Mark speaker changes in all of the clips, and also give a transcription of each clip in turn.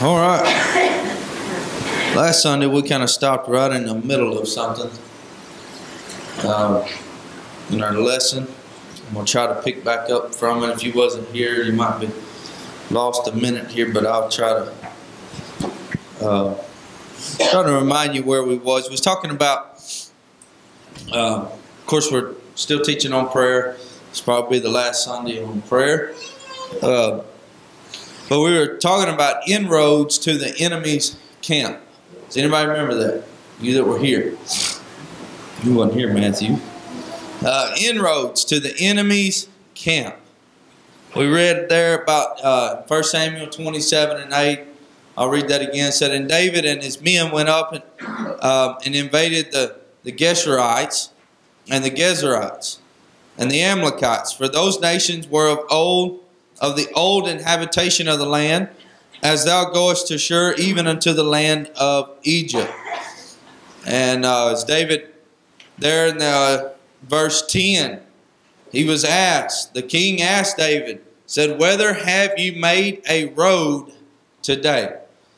Speaker 1: All right. Last Sunday we kind of stopped right in the middle of something uh, in our lesson. I'm gonna try to pick back up from it. If you wasn't here, you might be lost a minute here, but I'll try to uh, try to remind you where we was. We was talking about. Uh, of course, we're still teaching on prayer. It's probably the last Sunday on prayer. Uh, but we were talking about inroads to the enemy's camp. Does anybody remember that? You that were here. You wasn't here, Matthew. Uh, inroads to the enemy's camp. We read there about uh, 1 Samuel 27 and 8. I'll read that again. It said, And David and his men went up and, uh, and invaded the, the Geshurites and the Gezrites and the Amalekites, for those nations were of old of the old inhabitation of the land, as thou goest to Shur, even unto the land of Egypt. And uh, as David, there in the uh, verse 10, he was asked, the king asked David, said, Whether have you made a road today?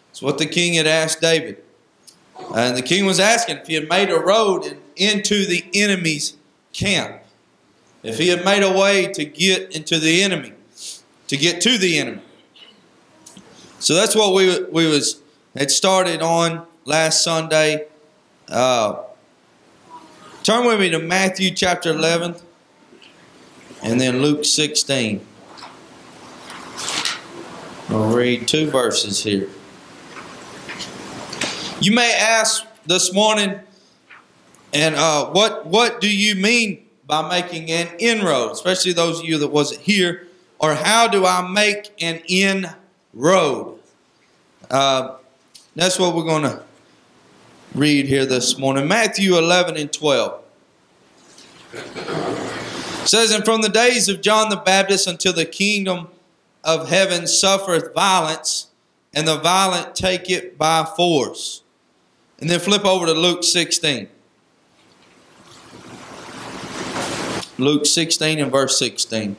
Speaker 1: That's what the king had asked David. And the king was asking if he had made a road in, into the enemy's camp. If he had made a way to get into the enemy to get to the enemy. So that's what we we was had started on last Sunday. Uh, turn with me to Matthew chapter 11 and then Luke 16. I'll read two verses here. You may ask this morning, and uh, what what do you mean by making an inroad? Especially those of you that wasn't here or how do I make an inroad? Uh, that's what we're going to read here this morning. Matthew 11 and 12. It says, And from the days of John the Baptist until the kingdom of heaven suffereth violence, and the violent take it by force. And then flip over to Luke 16. Luke 16 and verse 16.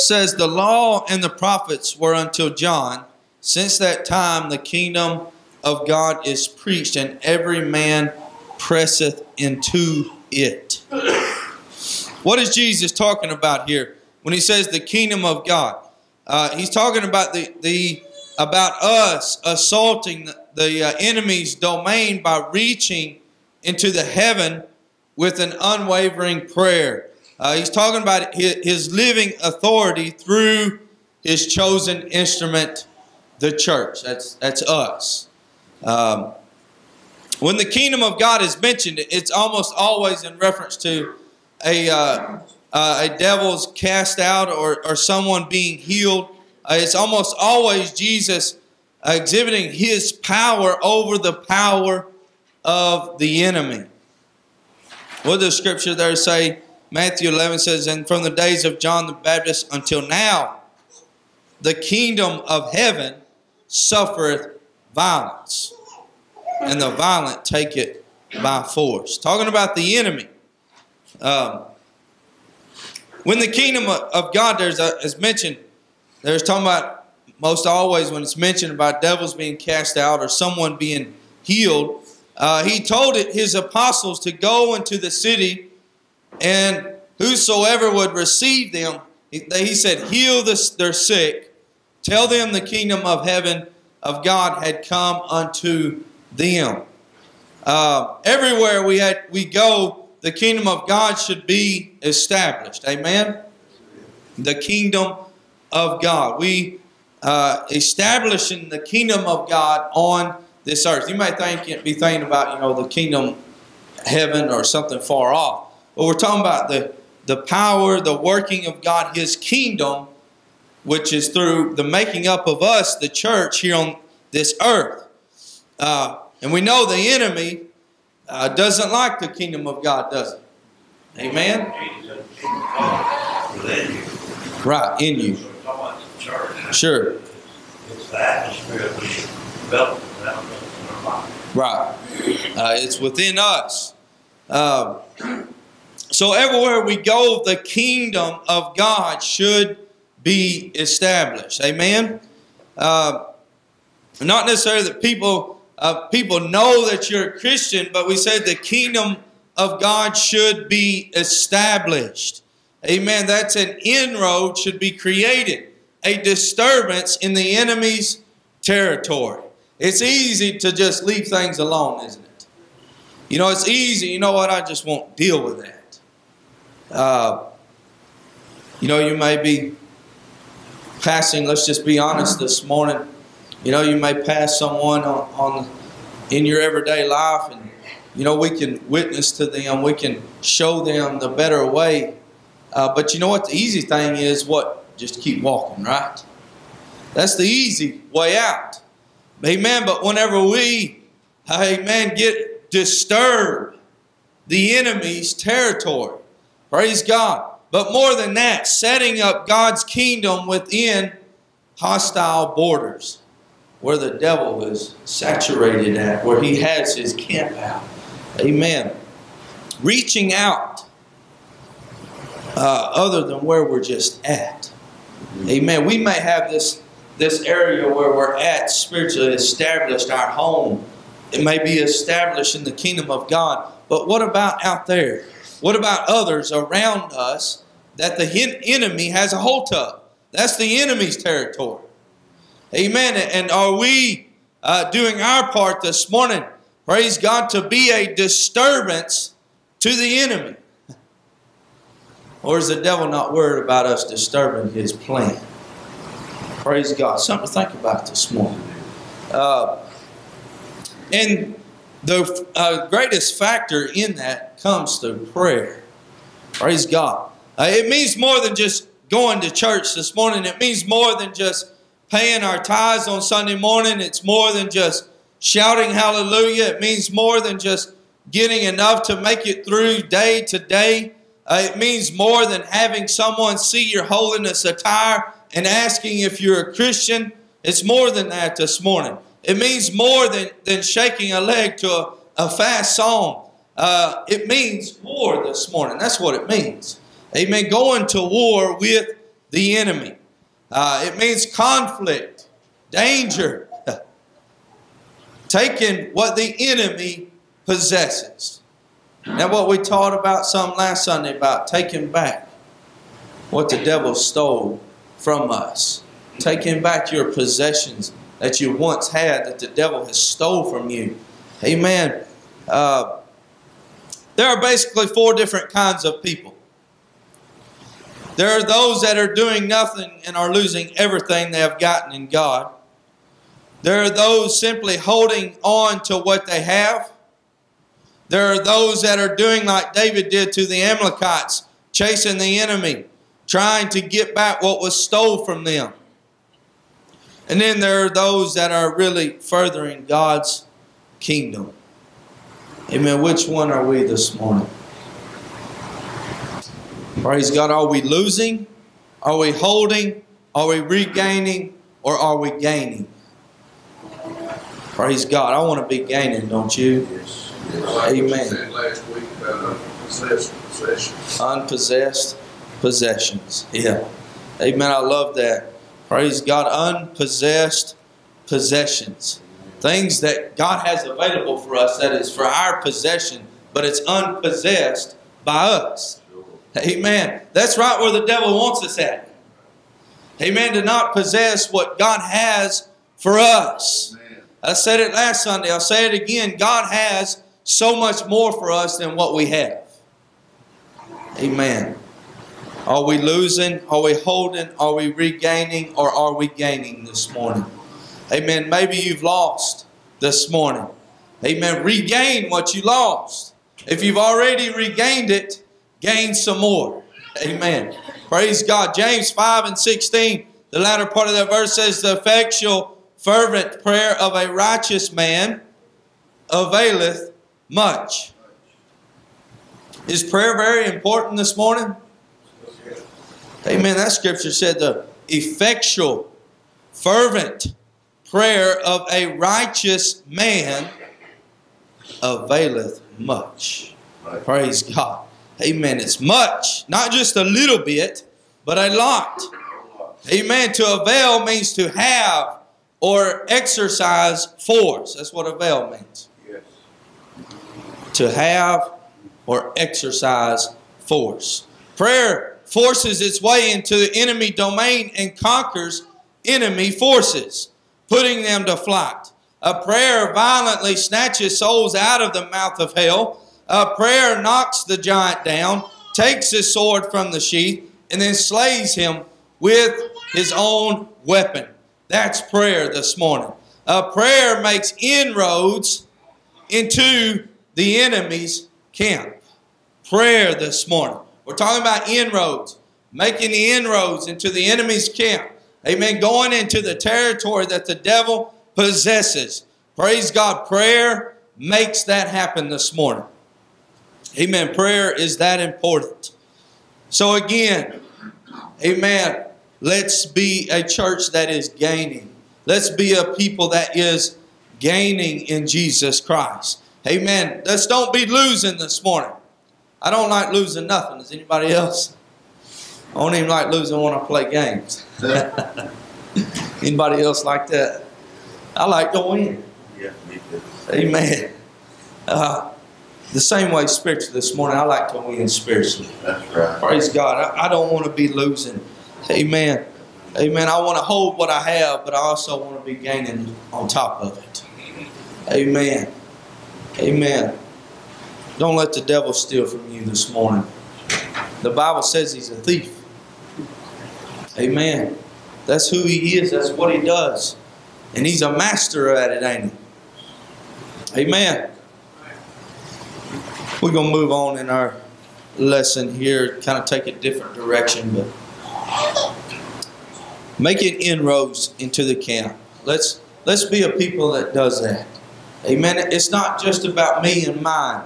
Speaker 1: Says, The law and the prophets were until John. Since that time, the kingdom of God is preached, and every man presseth into it. What is Jesus talking about here when he says the kingdom of God? Uh, he's talking about the, the about us assaulting the, the uh, enemy's domain by reaching into the heaven with an unwavering prayer. Uh, he's talking about his, living authority through his chosen instrument, the church. That's, that's us. Um, when the kingdom of God is mentioned, it's almost always in reference to a, uh, uh, a devil's cast out or, or someone being healed. Uh, it's almost always Jesus exhibiting his power over the power of the enemy. What does scripture there say? Matthew 11 says, And from the days of John the Baptist until now, the kingdom of heaven suffereth violence, and the violent take it by force. Talking about the enemy. Um, when the kingdom of God, there's a, as mentioned, there's talking about most always when it's mentioned about devils being cast out or someone being healed. Uh, he told it his apostles to go into the city and whosoever would receive them, he said, heal the, their sick, tell them the kingdom of heaven of God had come unto them. Uh, everywhere we had we go, the kingdom of God should be established. Amen. The kingdom of God. We uh, establishing the kingdom of God on this earth. You may think be thinking about you know the kingdom heaven or something far off. But we're talking about the, the power, the working of God, His kingdom, which is through the making up of us, the church, here on this earth. Uh, and we know the enemy uh, doesn't like the kingdom of God, does it? Amen? Right, in you. Sure.
Speaker 2: It's the atmosphere development
Speaker 1: Right. Uh, it's within us. Uh, so everywhere we go, the kingdom of God should be established. Amen. Uh, not necessarily that people uh, people know that you're a Christian, but we said the kingdom of God should be established. Amen. That's an inroad should be created, a disturbance in the enemy's territory. It's easy to just leave things alone, isn't it? You know, it's easy. You know what? I just won't deal with that. Uh, you know, you may be passing, let's just be honest this morning. You know, you may pass someone on, on in your everyday life and you know, we can witness to them, we can show them the better way. Uh, but you know what? The easy thing is what? Just keep walking, right? That's the easy way out. Amen. But whenever we, amen, get disturbed, the enemy's territory, praise God. But more than that, setting up God's kingdom within hostile borders where the devil is saturated at, where he has his camp out. Amen. Reaching out uh, other than where we're just at. Amen. We may have this, this area where we're at spiritually established, our home. It may be established in the kingdom of God. But what about out there? What about others around us that the enemy has a hold of? That's the enemy's territory. Amen. And are we uh, doing our part this morning? Praise God to be a disturbance to the enemy. Or is the devil not worried about us disturbing his plan? Praise God. Something to think about this morning. Uh, and the uh, greatest factor in that comes through prayer. Praise God. Uh, it means more than just going to church this morning. It means more than just paying our tithes on Sunday morning. It's more than just shouting hallelujah. It means more than just getting enough to make it through day to day. Uh, it means more than having someone see your holiness attire and asking if you're a Christian. It's more than that this morning. It means more than, than shaking a leg to a, a fast song. Uh, it means war this morning. That's what it means. Amen. Going to war with the enemy. Uh, it means conflict, danger, taking what the enemy possesses. Now, what we taught about some last Sunday about taking back what the devil stole from us, taking back your possessions that you once had that the devil has stole from you. Amen. Uh, there are basically four different kinds of people. There are those that are doing nothing and are losing everything they have gotten in God. There are those simply holding on to what they have. There are those that are doing like David did to the Amalekites, chasing the enemy, trying to get back what was stole from them. And then there are those that are really furthering God's kingdom. Amen. Which one are we this morning? Praise God. Are we losing? Are we holding? Are we regaining? Or are we gaining? Praise God. I want to be gaining, don't you?
Speaker 2: Yes.
Speaker 1: Amen.
Speaker 2: Last week about possessions.
Speaker 1: Unpossessed possessions. Yeah. Amen. I love that. Praise God. Unpossessed possessions. Things that God has available for us that is for our possession, but it's unpossessed by us. Amen. That's right where the devil wants us at. Amen. To not possess what God has for us. I said it last Sunday. I'll say it again. God has so much more for us than what we have. Amen. Are we losing? Are we holding? Are we regaining? Or are we gaining this morning? Amen. Maybe you've lost this morning. Amen. Regain what you lost. If you've already regained it, gain some more. Amen. Praise God. James 5 and 16, the latter part of that verse says, The effectual fervent prayer of a righteous man availeth much. Is prayer very important this morning? Amen. That scripture said the effectual, fervent prayer of a righteous man availeth much.
Speaker 2: Right.
Speaker 1: Praise God. Amen. It's much, not just a little bit, but a lot. Amen. To avail means to have or exercise force. That's what avail means.
Speaker 2: Yes.
Speaker 1: To have or exercise force. Prayer forces its way into the enemy domain and conquers enemy forces, putting them to flight. A prayer violently snatches souls out of the mouth of hell. A prayer knocks the giant down, takes his sword from the sheath, and then slays him with his own weapon. That's prayer this morning. A prayer makes inroads into the enemy's camp. Prayer this morning. We're talking about inroads, making the inroads into the enemy's camp. Amen. Going into the territory that the devil possesses. Praise God. Prayer makes that happen this morning. Amen. Prayer is that important. So, again, amen. Let's be a church that is gaining. Let's be a people that is gaining in Jesus Christ. Amen. Let's don't be losing this morning. I don't like losing nothing. Does anybody else? I don't even like losing when I play games. Anybody else like that? I like to win.
Speaker 2: Yeah, me too.
Speaker 1: Amen. Uh, the same way spiritually this morning, I like to win spiritually.
Speaker 2: That's right.
Speaker 1: Praise God. I, I don't want to be losing. Amen. Amen. I want to hold what I have, but I also want to be gaining on top of it. Amen. Amen. Don't let the devil steal from you this morning. The Bible says he's a thief. Amen. That's who he is. That's what he does. And he's a master at it, ain't he? Amen. We're going to move on in our lesson here, kind of take a different direction, but making inroads into the camp. Let's let's be a people that does that. Amen. It's not just about me and mine.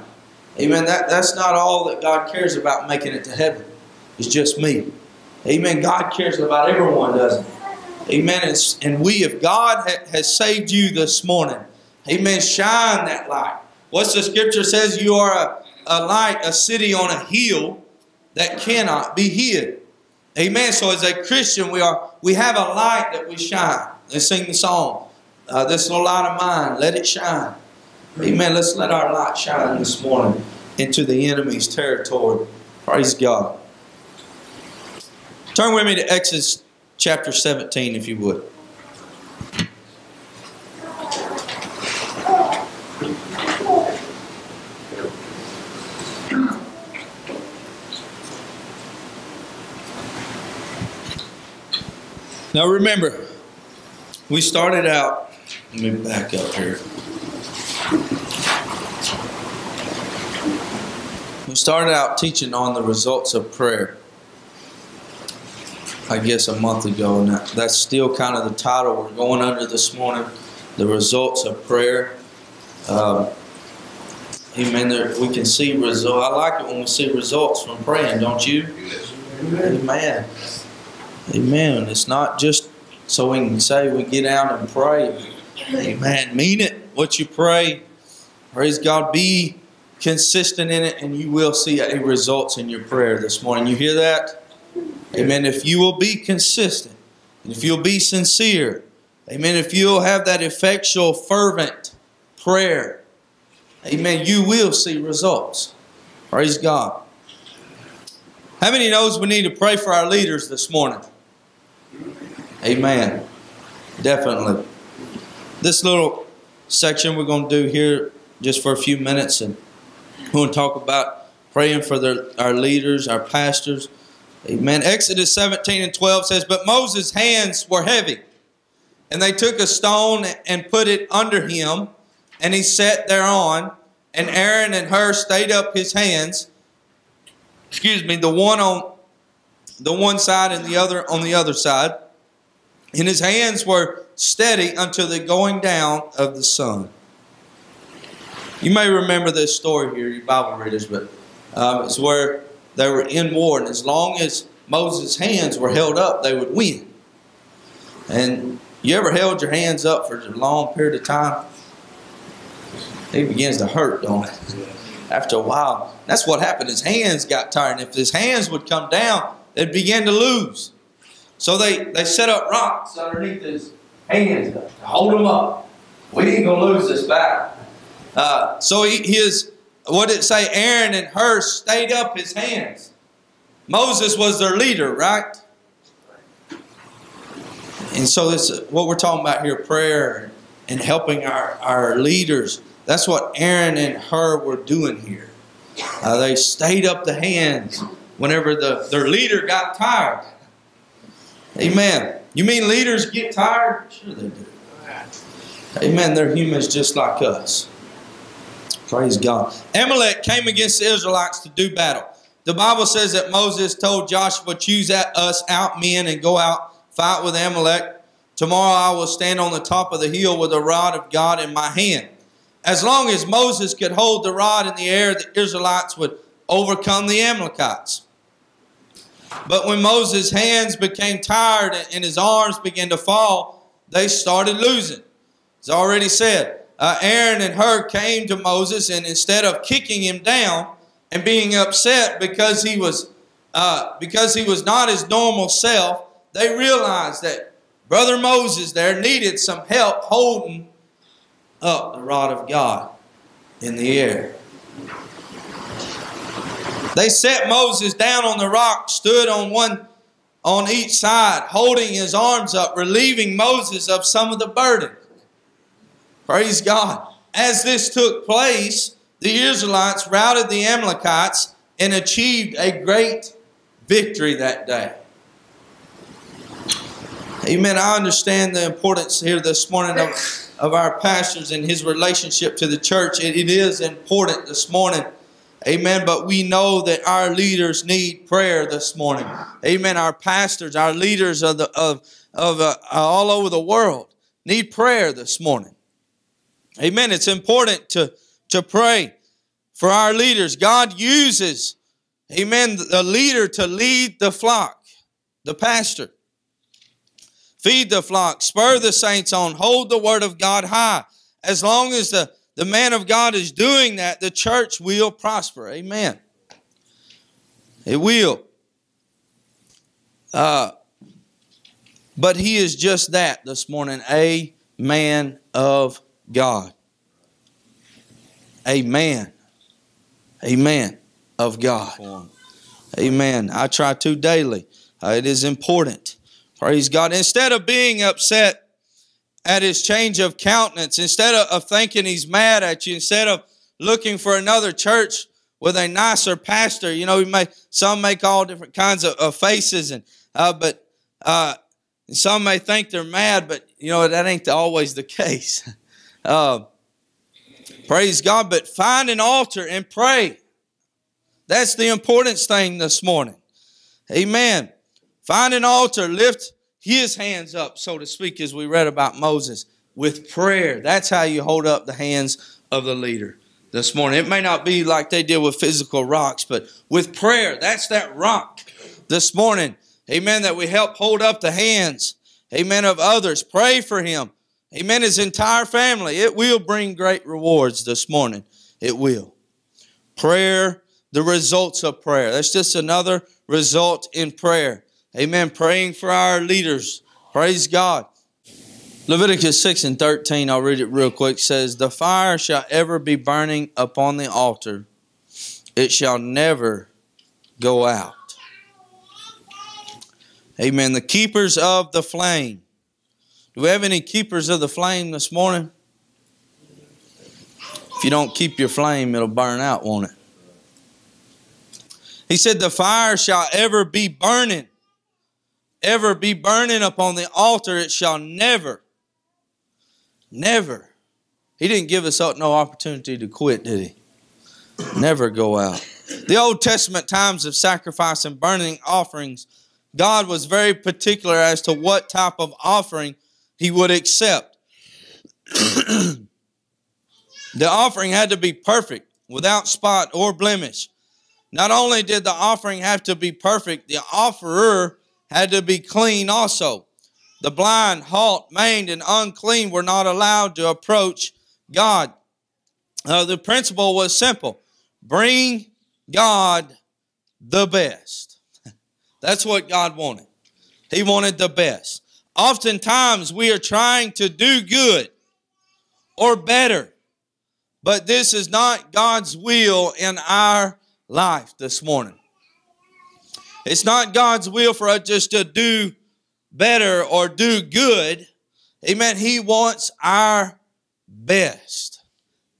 Speaker 1: Amen. That, that's not all that God cares about making it to heaven. It's just me. Amen. God cares about everyone, doesn't he? Amen. It's, and we, if God ha- has saved you this morning, amen, shine that light. What's the scripture says? You are a, a light, a city on a hill that cannot be hid. Amen. So as a Christian, we are we have a light that we shine. Let's sing the song. Uh, this little light of mine, let it shine. Amen. Let's let our light shine this morning into the enemy's territory. Praise God. Turn with me to Exodus chapter 17, if you would. Now remember, we started out, let me back up here. We started out teaching on the results of prayer. I guess a month ago, and that's still kind of the title we're going under this morning the results of prayer. Um, amen. There, we can see results. I like it when we see results from praying, don't you? Amen. Amen. It's not just so we can say we get out and pray. Amen. Mean it. What you pray. Praise God. Be consistent in it, and you will see a results in your prayer this morning. You hear that? Amen. If you will be consistent, and if you'll be sincere, amen. If you'll have that effectual, fervent prayer, amen, you will see results. Praise God. How many knows we need to pray for our leaders this morning? Amen. Definitely. This little section we're going to do here just for a few minutes, and we're going to talk about praying for their, our leaders, our pastors. Amen. Exodus 17 and 12 says, But Moses' hands were heavy, and they took a stone and put it under him, and he sat thereon, and Aaron and Hur stayed up his hands, excuse me, the one on the one side and the other on the other side. And his hands were steady until the going down of the sun. You may remember this story here, you Bible readers, but um, it's where they were in war, and as long as Moses' hands were held up, they would win. And you ever held your hands up for a long period of time? It begins to hurt, don't it? After a while. That's what happened. His hands got tired. And if his hands would come down, they'd begin to lose. So they, they set up rocks underneath his hands to hold them up. We ain't to lose this battle. Uh, so he, his, what did it say? Aaron and Hur stayed up his hands. Moses was their leader, right? And so this what we're talking about here, prayer and helping our, our leaders. That's what Aaron and Hur were doing here. Uh, they stayed up the hands whenever the, their leader got tired. Amen. You mean leaders get tired? Sure they do. Amen. They're humans just like us. Praise God. Amalek came against the Israelites to do battle. The Bible says that Moses told Joshua, Choose at us out men and go out, fight with Amalek. Tomorrow I will stand on the top of the hill with the rod of God in my hand. As long as Moses could hold the rod in the air, the Israelites would overcome the Amalekites. But when Moses' hands became tired and his arms began to fall, they started losing. It's already said. Uh, Aaron and Hur came to Moses, and instead of kicking him down and being upset because he was uh, because he was not his normal self, they realized that Brother Moses there needed some help holding up the rod of God in the air. They set Moses down on the rock, stood on one on each side, holding his arms up, relieving Moses of some of the burden. Praise God. As this took place, the Israelites routed the Amalekites and achieved a great victory that day. Amen. I understand the importance here this morning of, of our pastors and his relationship to the church. it, it is important this morning. Amen. But we know that our leaders need prayer this morning. Amen. Our pastors, our leaders of the of of uh, all over the world need prayer this morning. Amen. It's important to to pray for our leaders. God uses, Amen, the leader to lead the flock, the pastor. Feed the flock, spur the saints on, hold the word of God high. As long as the, the man of God is doing that, the church will prosper. Amen. It will. Uh, but he is just that this morning a man of God. A man. A man of God. Amen. I try to daily. Uh, it is important. Praise God. Instead of being upset at his change of countenance, instead of, of thinking he's mad at you, instead of looking for another church with a nicer pastor, you know, we may some make all different kinds of, of faces, and uh, but uh, some may think they're mad, but you know that ain't always the case. uh, praise God. But find an altar and pray. That's the important thing this morning. Amen. Find an altar, lift his hands up, so to speak, as we read about Moses, with prayer. That's how you hold up the hands of the leader this morning. It may not be like they did with physical rocks, but with prayer, that's that rock this morning. Amen. That we help hold up the hands, amen, of others. Pray for him. Amen. His entire family. It will bring great rewards this morning. It will. Prayer, the results of prayer. That's just another result in prayer. Amen. Praying for our leaders. Praise God. Leviticus 6 and 13, I'll read it real quick, says, The fire shall ever be burning upon the altar, it shall never go out. Amen. The keepers of the flame. Do we have any keepers of the flame this morning? If you don't keep your flame, it'll burn out, won't it? He said, The fire shall ever be burning ever be burning upon the altar, it shall never, never. He didn't give us no opportunity to quit, did he? Never go out. The Old Testament times of sacrifice and burning offerings, God was very particular as to what type of offering he would accept. the offering had to be perfect, without spot or blemish. Not only did the offering have to be perfect, the offerer had to be clean also. The blind, halt, maimed, and unclean were not allowed to approach God. uh, the principle was simple bring God the best. That's what God wanted. He wanted the best. Oftentimes, we are trying to do good or better, but this is not God's will in our life this morning. It's not God's will for us just to do better or do good. Amen. He wants our best.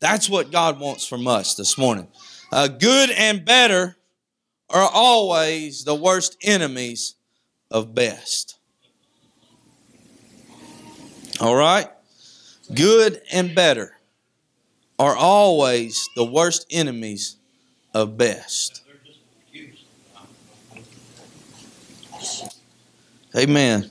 Speaker 1: That's what God wants from us this morning. Uh, good and better are always the worst enemies of best. All right? Good and better are always the worst enemies of best. Amen.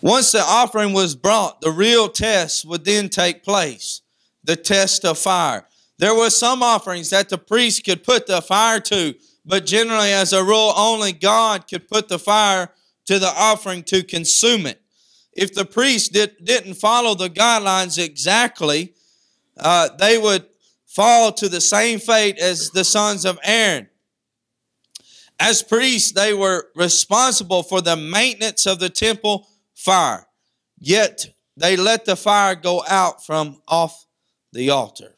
Speaker 1: Once the offering was brought, the real test would then take place the test of fire. There were some offerings that the priest could put the fire to, but generally, as a rule, only God could put the fire to the offering to consume it. If the priest did, didn't follow the guidelines exactly, uh, they would fall to the same fate as the sons of Aaron. As priests, they were responsible for the maintenance of the temple fire, yet they let the fire go out from off the altar.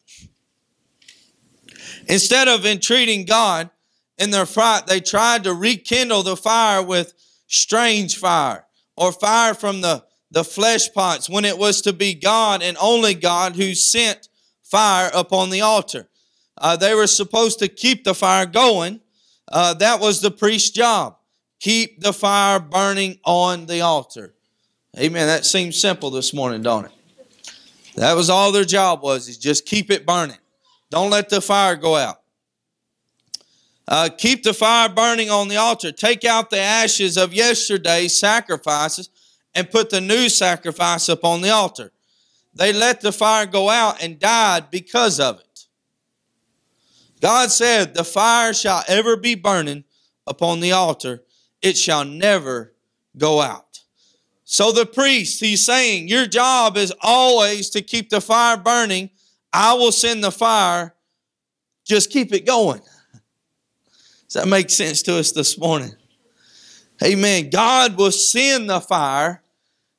Speaker 1: Instead of entreating God in their fright, they tried to rekindle the fire with strange fire or fire from the, the flesh pots when it was to be God and only God who sent fire upon the altar. Uh, they were supposed to keep the fire going. Uh, that was the priest's job. Keep the fire burning on the altar. Amen. That seems simple this morning, don't it? That was all their job was, is just keep it burning. Don't let the fire go out. Uh, keep the fire burning on the altar. Take out the ashes of yesterday's sacrifices and put the new sacrifice upon the altar. They let the fire go out and died because of it. God said, The fire shall ever be burning upon the altar, it shall never go out. So the priest, he's saying, Your job is always to keep the fire burning. I will send the fire. Just keep it going. Does that make sense to us this morning? Amen. God will send the fire.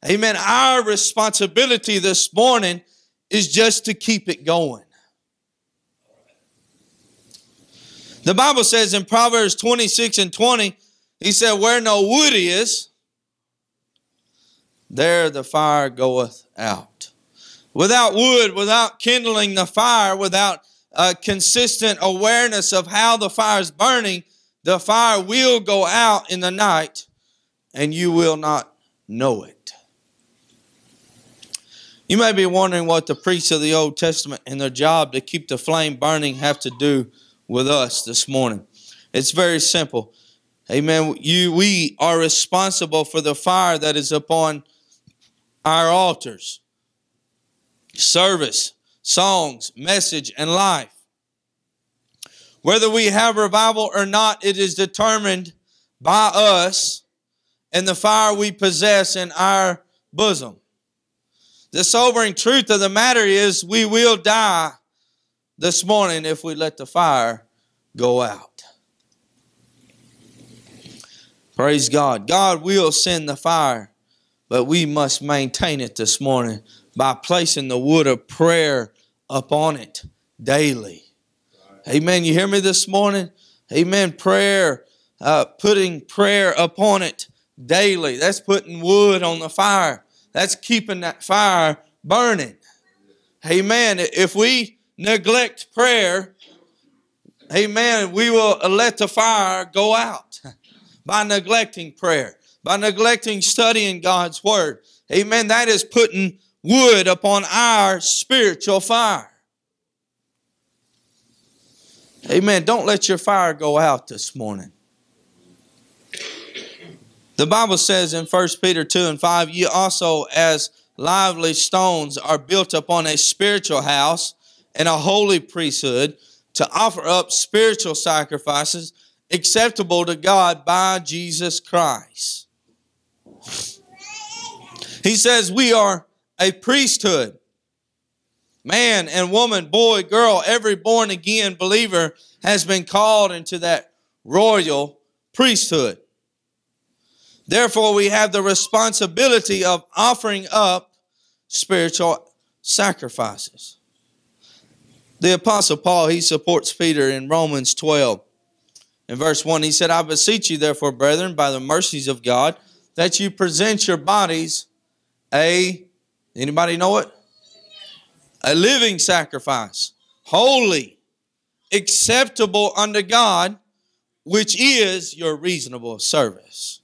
Speaker 1: Amen. Our responsibility this morning is just to keep it going. The Bible says in Proverbs 26 and 20, he said, Where no wood is, there the fire goeth out. Without wood, without kindling the fire, without a consistent awareness of how the fire is burning, the fire will go out in the night and you will not know it. You may be wondering what the priests of the Old Testament and their job to keep the flame burning have to do with us this morning. It's very simple. Amen. You, we are responsible for the fire that is upon our altars. Service, songs, message, and life. Whether we have revival or not, it is determined by us and the fire we possess in our bosom. The sobering truth of the matter is we will die this morning if we let the fire go out. Praise God. God will send the fire, but we must maintain it this morning by placing the wood of prayer upon it daily. Amen. You hear me this morning? Amen. Prayer, uh, putting prayer upon it daily. That's putting wood on the fire. That's keeping that fire burning. Amen. If we neglect prayer, amen, we will let the fire go out by neglecting prayer, by neglecting studying God's word. Amen. That is putting wood upon our spiritual fire. Amen. Don't let your fire go out this morning. The Bible says in 1 Peter 2 and 5, ye also as lively stones are built upon a spiritual house and a holy priesthood to offer up spiritual sacrifices acceptable to God by Jesus Christ. He says we are a priesthood. Man and woman, boy, girl, every born again believer has been called into that royal priesthood. Therefore, we have the responsibility of offering up spiritual sacrifices. The Apostle Paul, he supports Peter in Romans 12. In verse 1, he said, I beseech you, therefore, brethren, by the mercies of God, that you present your bodies a, anybody know it? A living sacrifice, holy, acceptable unto God, which is your reasonable service.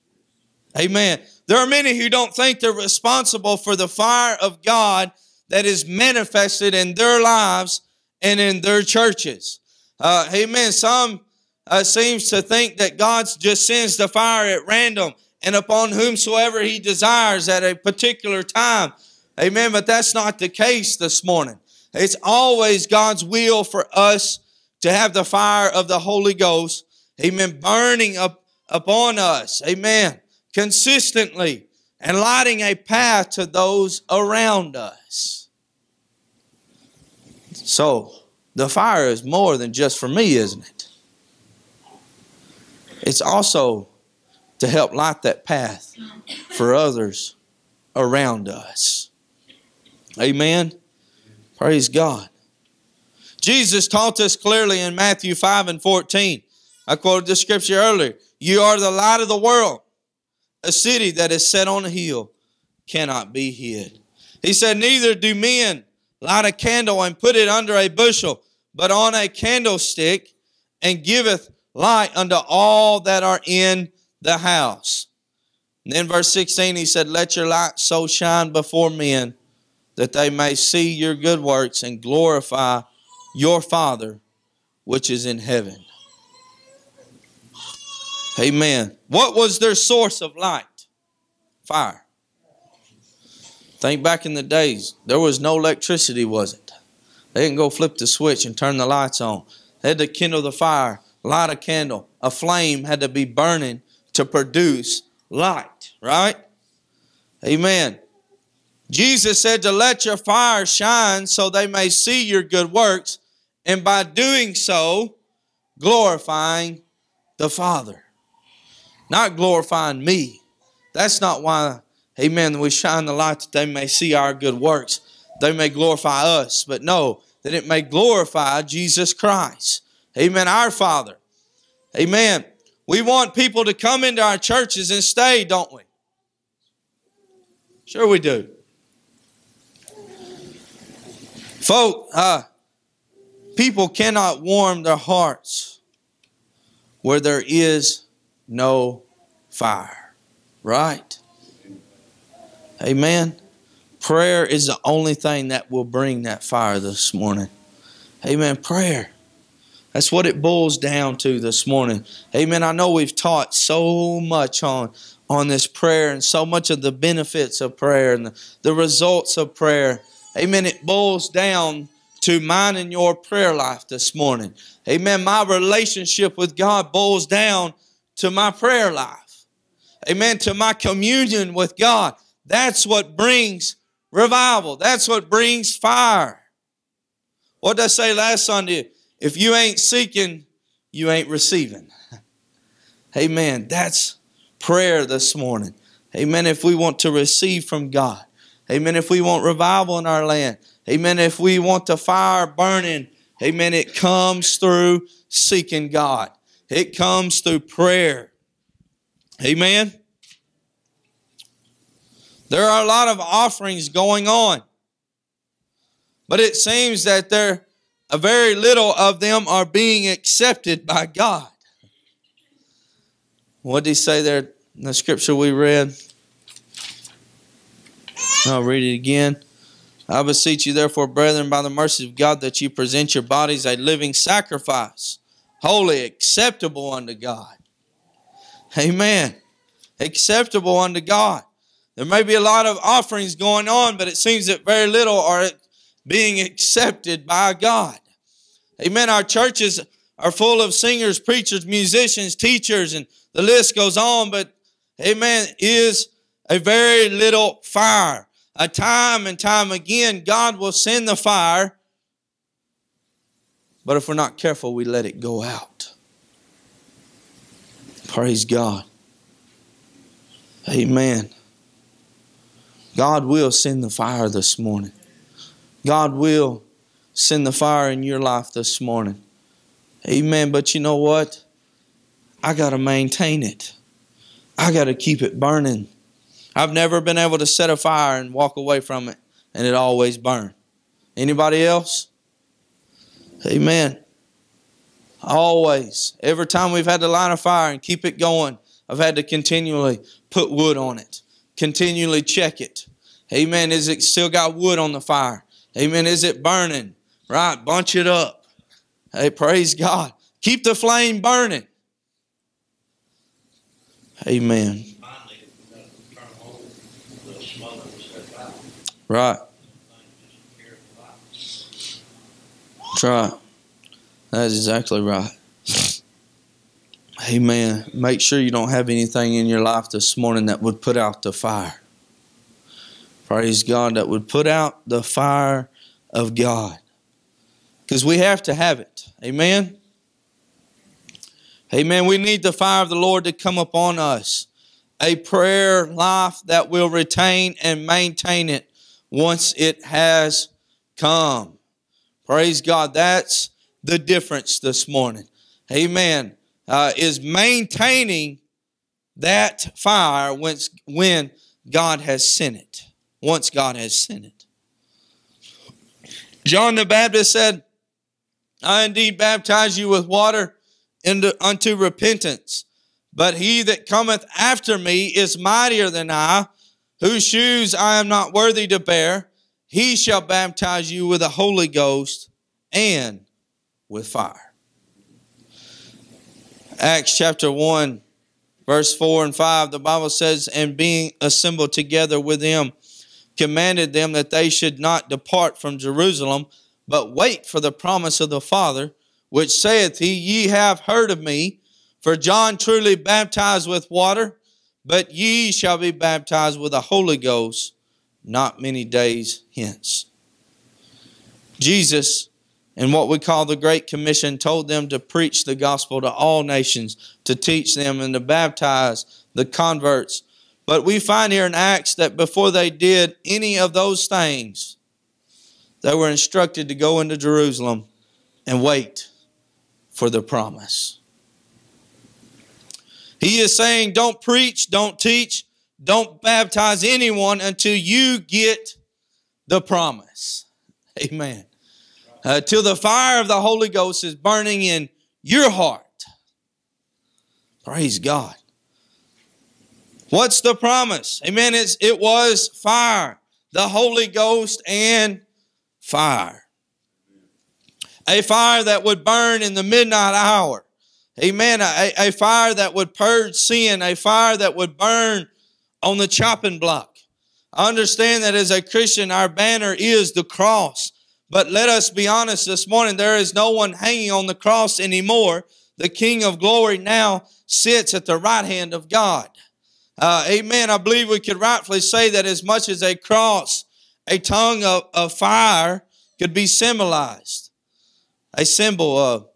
Speaker 1: Amen. There are many who don't think they're responsible for the fire of God that is manifested in their lives and in their churches. Uh, amen. Some uh, seems to think that God just sends the fire at random and upon whomsoever he desires at a particular time. Amen. But that's not the case this morning. It's always God's will for us to have the fire of the Holy Ghost, amen, burning up upon us. Amen consistently and lighting a path to those around us. So, the fire is more than just for me, isn't it? It's also to help light that path for others around us. Amen. Praise God. Jesus taught us clearly in Matthew 5 and 14. I quoted the scripture earlier. You are the light of the world. A city that is set on a hill cannot be hid. He said, Neither do men light a candle and put it under a bushel, but on a candlestick, and giveth light unto all that are in the house. And then verse 16, he said, Let your light so shine before men that they may see your good works and glorify your Father which is in heaven. Amen. What was their source of light? Fire. Think back in the days, there was no electricity, was it? They didn't go flip the switch and turn the lights on. They had to kindle the fire, light a candle. A flame had to be burning to produce light, right? Amen. Jesus said to let your fire shine so they may see your good works, and by doing so, glorifying the Father not glorifying me. That's not why, amen, we shine the light that they may see our good works. They may glorify us, but no, that it may glorify Jesus Christ. Amen, our Father. Amen. We want people to come into our churches and stay, don't we? Sure, we do. Folk, uh, people cannot warm their hearts where there is no fire. Right? Amen. Prayer is the only thing that will bring that fire this morning. Amen. Prayer. That's what it boils down to this morning. Amen. I know we've taught so much on, on this prayer and so much of the benefits of prayer and the, the results of prayer. Amen. It boils down to mine and your prayer life this morning. Amen. My relationship with God boils down to my prayer life. Amen. To my communion with God. That's what brings revival. That's what brings fire. What did I say last Sunday? If you ain't seeking, you ain't receiving. Amen. That's prayer this morning. Amen. If we want to receive from God. Amen. If we want revival in our land. Amen. If we want the fire burning. Amen. It comes through seeking God. It comes through prayer. Amen. There are a lot of offerings going on, but it seems that there a very little of them are being accepted by God. What did he say there in the scripture we read? I'll read it again. I beseech you, therefore, brethren, by the mercy of God, that you present your bodies a living sacrifice, holy, acceptable unto God. Amen. Acceptable unto God. There may be a lot of offerings going on, but it seems that very little are being accepted by God. Amen. Our churches are full of singers, preachers, musicians, teachers, and the list goes on, but amen, is a very little fire. a time and time again, God will send the fire, but if we're not careful, we let it go out. Praise God. Amen. God will send the fire this morning. God will send the fire in your life this morning. Amen. But you know what? I got to maintain it. I got to keep it burning. I've never been able to set a fire and walk away from it and it always burn. Anybody else? Amen. Always. Every time we've had to light a fire and keep it going, I've had to continually put wood on it, continually check it. Amen. Is it still got wood on the fire? Amen. Is it burning? Right. Bunch it up. Hey, praise God. Keep the flame burning. Amen. Right. That's right. That's exactly right. Amen. Make sure you don't have anything in your life this morning that would put out the fire. Praise God, that would put out the fire of God. Because we have to have it. Amen. Amen. We need the fire of the Lord to come upon us. A prayer life that will retain and maintain it once it has come. Praise God. That's the difference this morning. Amen. Uh, is maintaining that fire once, when God has sent it. Once God has sent it. John the Baptist said, I indeed baptize you with water into, unto repentance. But he that cometh after me is mightier than I, whose shoes I am not worthy to bear. He shall baptize you with the Holy Ghost and with fire. Acts chapter 1, verse 4 and 5, the Bible says, And being assembled together with them, commanded them that they should not depart from Jerusalem, but wait for the promise of the Father which saith he, Ye have heard of me, for John truly baptized with water, but ye shall be baptized with the Holy Ghost not many days hence. Jesus, in what we call the Great Commission, told them to preach the gospel to all nations, to teach them and to baptize the converts. But we find here in Acts that before they did any of those things, they were instructed to go into Jerusalem and wait for the promise. He is saying, don't preach, don't teach, don't baptize anyone until you get the promise. Amen. Uh, till the fire of the Holy Ghost is burning in your heart. Praise God. What's the promise? Amen. It's, it was fire, the Holy Ghost and fire a fire that would burn in the midnight hour. Amen. A, a fire that would purge sin, a fire that would burn on the chopping block. I understand that as a Christian, our banner is the cross. But let us be honest this morning, there is no one hanging on the cross anymore. The King of glory now sits at the right hand of God. Uh, amen. I believe we could rightfully say that as much as a cross, a tongue of, of fire could be symbolized a symbol of,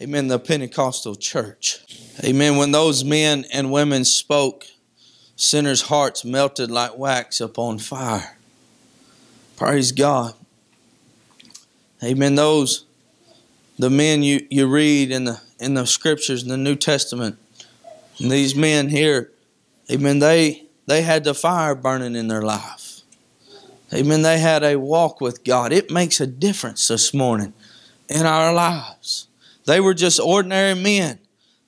Speaker 1: amen, the Pentecostal church. Amen. When those men and women spoke, sinners' hearts melted like wax upon fire. Praise God. Amen. Those, the men you, you read in the in the scriptures in the New Testament, and these men here, amen, they they had the fire burning in their life. Amen. They had a walk with God. It makes a difference this morning in our lives. They were just ordinary men,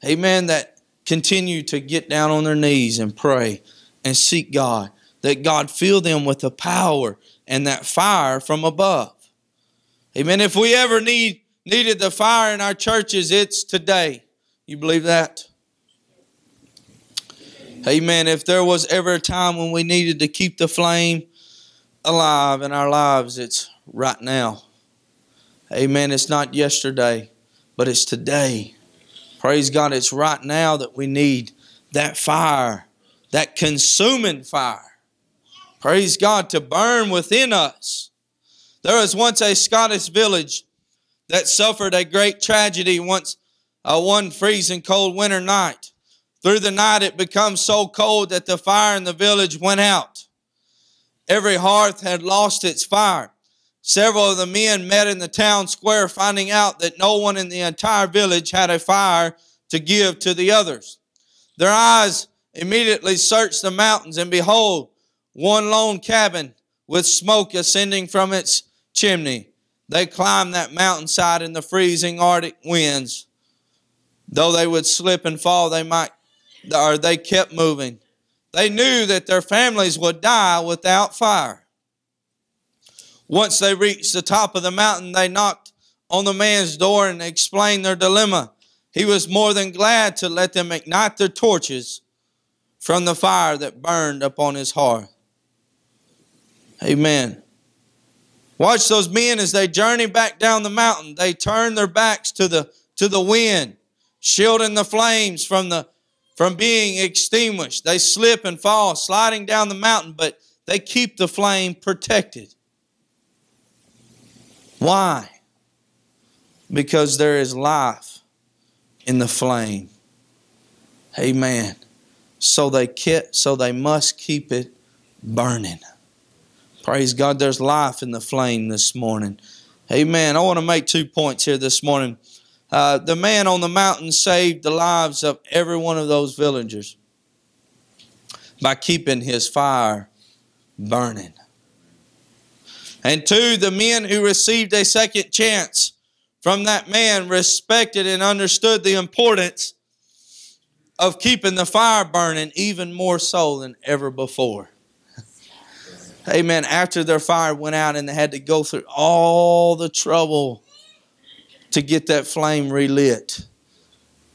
Speaker 1: amen, that continue to get down on their knees and pray and seek God, that God fill them with the power and that fire from above. Amen. If we ever need needed the fire in our churches, it's today. You believe that? Amen. If there was ever a time when we needed to keep the flame alive in our lives, it's right now. Amen. It's not yesterday, but it's today. Praise God. It's right now that we need that fire, that consuming fire. Praise God, to burn within us. There was once a Scottish village that suffered a great tragedy once a one freezing cold winter night. Through the night, it became so cold that the fire in the village went out. Every hearth had lost its fire. Several of the men met in the town square, finding out that no one in the entire village had a fire to give to the others. Their eyes immediately searched the mountains, and behold, one lone cabin with smoke ascending from its chimney. They climbed that mountainside in the freezing Arctic winds. Though they would slip and fall, they might, or they kept moving. They knew that their families would die without fire. Once they reached the top of the mountain, they knocked on the man's door and explained their dilemma. He was more than glad to let them ignite their torches from the fire that burned upon his hearth. Amen. Watch those men as they journey back down the mountain. They turn their backs to the to the wind, shielding the flames from the from being extinguished. They slip and fall, sliding down the mountain, but they keep the flame protected. Why? Because there is life in the flame. Amen. So they kept, so they must keep it burning. Praise God, there's life in the flame this morning. Amen. I want to make two points here this morning. Uh, the man on the mountain saved the lives of every one of those villagers by keeping his fire burning. And two, the men who received a second chance from that man respected and understood the importance of keeping the fire burning even more so than ever before. Amen. After their fire went out and they had to go through all the trouble to get that flame relit.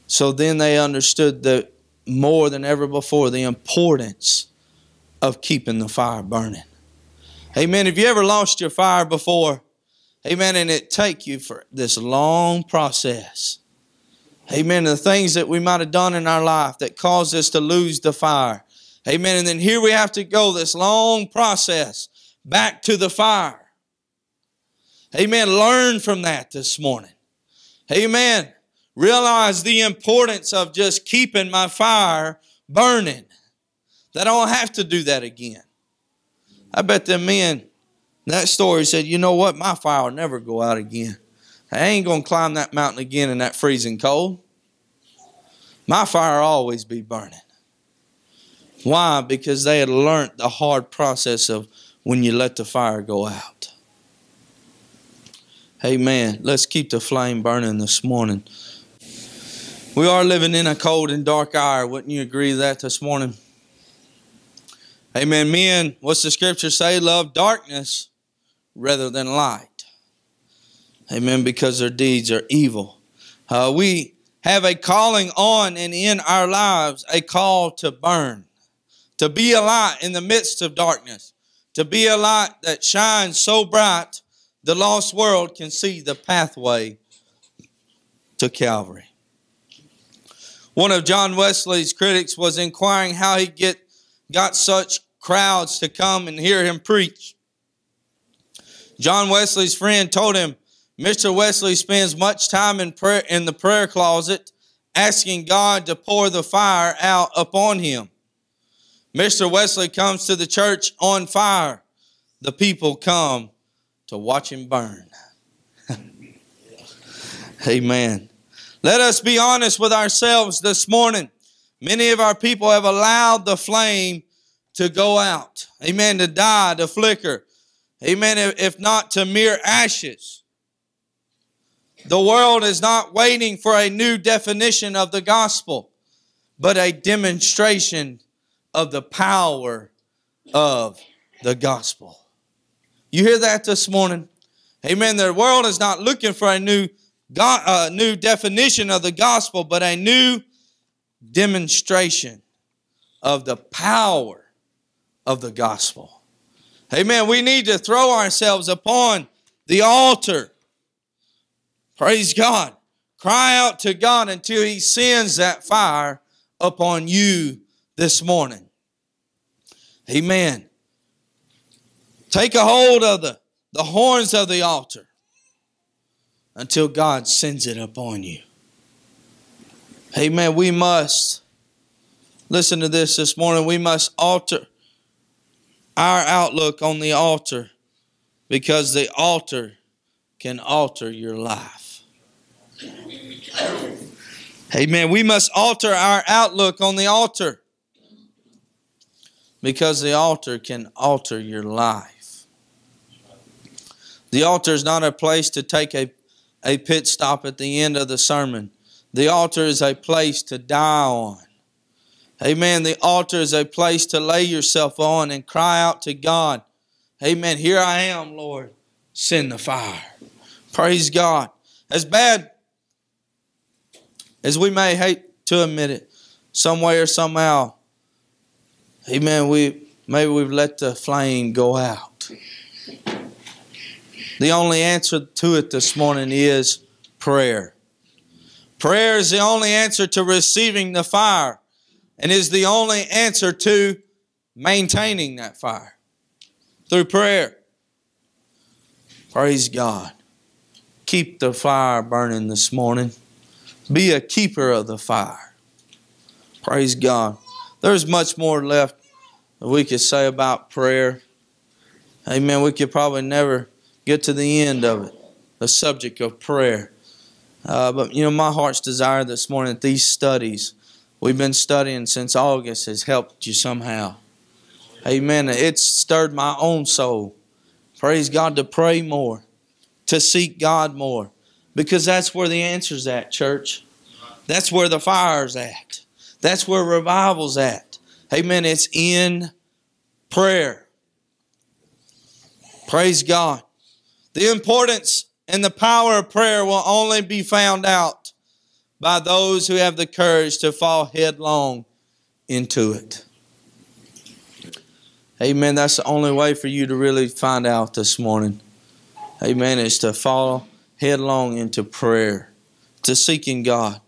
Speaker 1: So then they understood that more than ever before the importance of keeping the fire burning. Amen. Have you ever lost your fire before? Amen. And it take you for this long process. Amen. The things that we might have done in our life that caused us to lose the fire. Amen. And then here we have to go this long process back to the fire. Amen. Learn from that this morning. Amen. Realize the importance of just keeping my fire burning. That I don't have to do that again. I bet them men, that story said, you know what? My fire will never go out again. I ain't going to climb that mountain again in that freezing cold. My fire will always be burning. Why? Because they had learned the hard process of when you let the fire go out. Amen. Let's keep the flame burning this morning. We are living in a cold and dark hour. Wouldn't you agree with that this morning? Amen. Men, what's the scripture say? Love darkness rather than light. Amen. Because their deeds are evil. Uh, we have a calling on and in our lives a call to burn, to be a light in the midst of darkness, to be a light that shines so bright the lost world can see the pathway to Calvary. One of John Wesley's critics was inquiring how he get got such crowds to come and hear him preach. John Wesley's friend told him, Mr. Wesley spends much time in prayer in the prayer closet asking God to pour the fire out upon him. Mr. Wesley comes to the church on fire. The people come to watch him burn. Amen. Let us be honest with ourselves this morning. Many of our people have allowed the flame to go out. Amen. To die, to flicker. Amen. If not to mere ashes. The world is not waiting for a new definition of the gospel, but a demonstration of the power of the gospel. You hear that this morning? Amen. The world is not looking for a new, God, uh, new definition of the gospel, but a new demonstration of the power of the gospel. Amen. We need to throw ourselves upon the altar. Praise God. Cry out to God until He sends that fire upon you this morning. Amen. Take a hold of the, the horns of the altar until God sends it upon you. Amen. We must, listen to this this morning, we must alter our outlook on the altar because the altar can alter your life. Amen. We must alter our outlook on the altar because the altar can alter your life. The altar is not a place to take a, a pit stop at the end of the sermon. The altar is a place to die on. Amen. The altar is a place to lay yourself on and cry out to God. Amen. Here I am, Lord. Send the fire. Praise God. As bad as we may hate to admit it, some way or somehow, amen, we maybe we've let the flame go out. The only answer to it this morning is prayer. Prayer is the only answer to receiving the fire and is the only answer to maintaining that fire through prayer. Praise God. Keep the fire burning this morning. Be a keeper of the fire. Praise God. There's much more left that we could say about prayer. Amen. We could probably never get to the end of it, the subject of prayer. Uh, but you know, my heart's desire this morning that these studies we've been studying since August has helped you somehow. Amen. It's stirred my own soul. Praise God to pray more, to seek God more, because that's where the answer's at, church. That's where the fire's at. That's where revival's at. Amen. It's in prayer. Praise God. The importance and the power of prayer will only be found out by those who have the courage to fall headlong into it. Amen. That's the only way for you to really find out this morning. Amen. Is to fall headlong into prayer, to seeking God.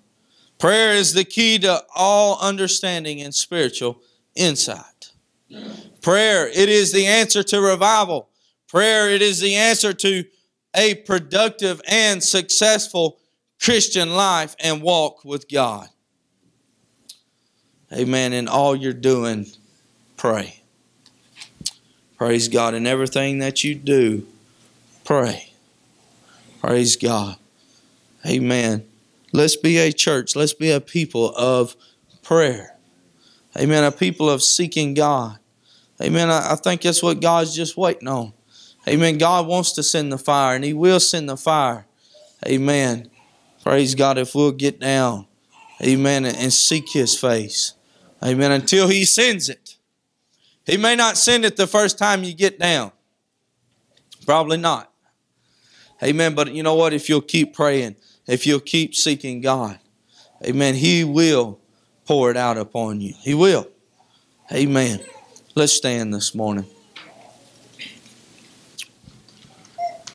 Speaker 1: Prayer is the key to all understanding and spiritual insight. Prayer, it is the answer to revival. Prayer, it is the answer to a productive and successful Christian life and walk with God. Amen. In all you're doing, pray. Praise God. In everything that you do, pray. Praise God. Amen. Let's be a church. Let's be a people of prayer. Amen. A people of seeking God. Amen. I, think that's what God's just waiting on. Amen. God wants to send the fire, and He will send the fire. Amen. Praise God if we'll get down. Amen. And seek His face. Amen. Until He sends it. He may not send it the first time you get down. Probably not. Amen. But you know what? If you'll keep praying, if you'll keep seeking God, amen, He will pour it out upon you. He will. Amen. Let's stand this morning.